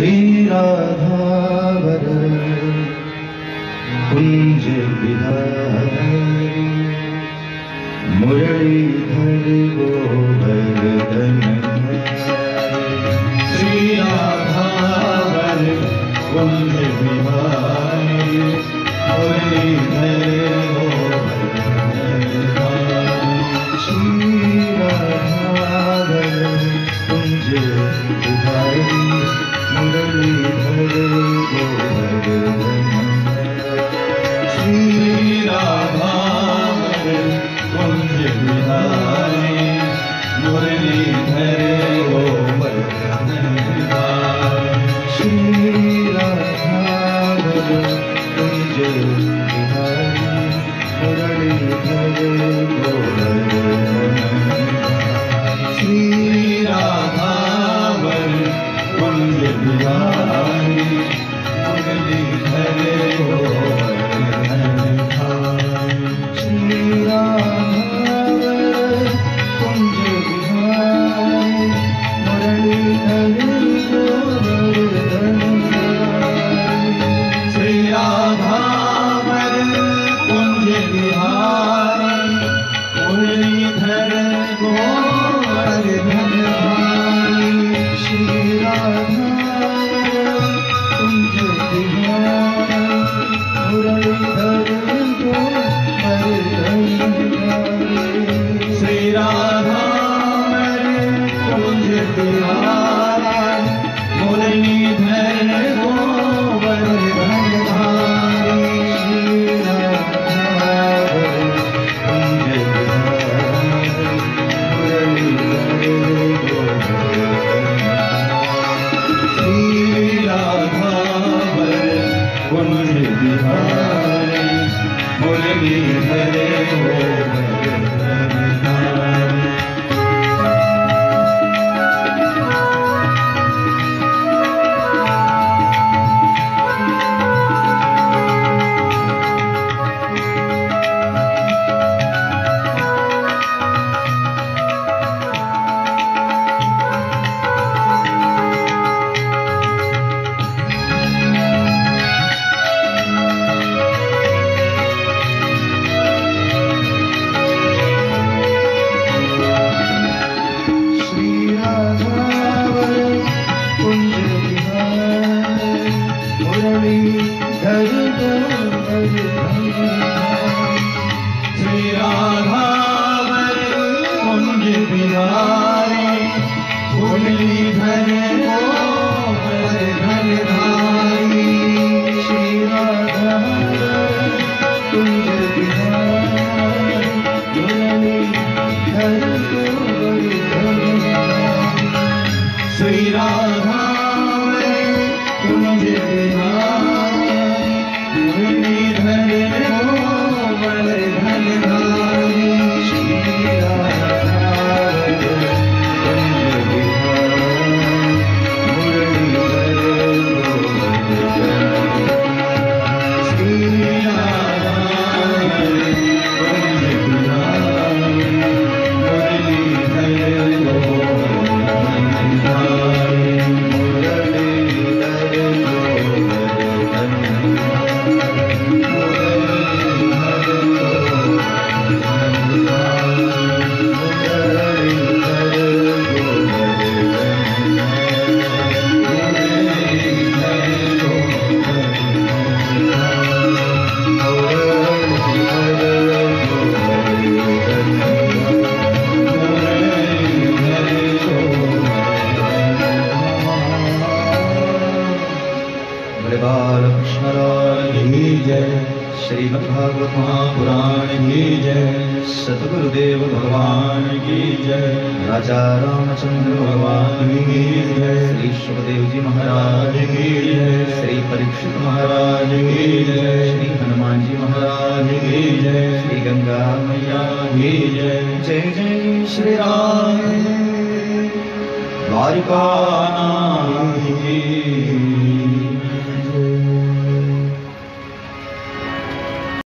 श्रीराधावर। Kunj विधारी Muralidhar धरिवद Hare you. बोले बाल कृष्ण की जय। श्रीमद्भागवत महापुराण की जय। सतगुरुदेव भगवान की जय। राजा रामचंद्र भगवान की जय। श्री सुखदेव जी महाराज की जय। श्री परीक्षित महाराज की जय। श्री हनुमान जी महाराज की जय। श्री गंगा मैया की जय। जय जय श्री राम। द्वारिका